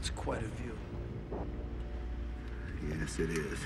That's quite a view. Yes, it is.